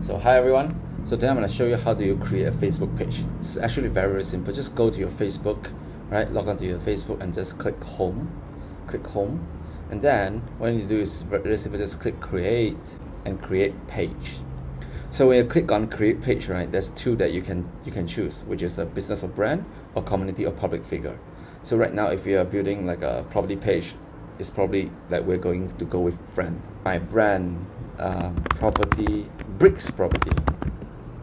So hi everyone. So today I'm going to show you how do you create a Facebook page. It's actually very very simple. Just go to your Facebook, right? Log onto your Facebook and just click home. Click home. And then what you do is very simple. Just click create and create page. So when you click on create page, right, there's two that you can you can choose, which is a business or brand or community or public figure. So right now, if you are building like a property page, it's probably like we're going to go with brand. My brand uh, property bricks property.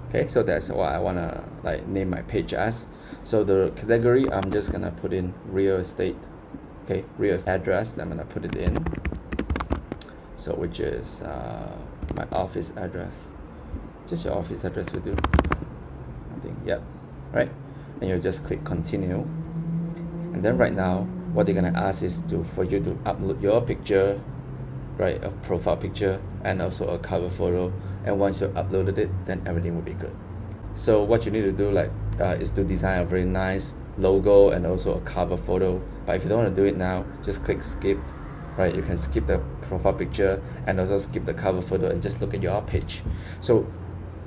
Okay so that's what I wanna like name my page as. So the category I'm just gonna put in real estate. Okay real address I'm gonna put it in. So which is uh, my office address. Just your office address will do. I think yep. Right? And you just click continue. And then right now what they're gonna ask is to for you to upload your picture right a profile picture and also a cover photo. And once you uploaded it then everything will be good. So what you need to do like uh, is to design a very nice logo and also a cover photo. But if you don't want to do it now just click skip right? You can skip the profile picture and also skip the cover photo and just look at your page. So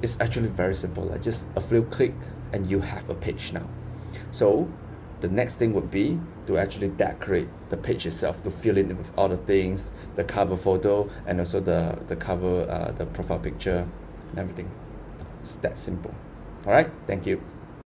it's actually very simple like just a few click and you have a page now. So the next thing would be to actually decorate the page itself to fill in with all the things the cover photo and also the the cover uh, the profile picture and everything. It's that simple. All right thank you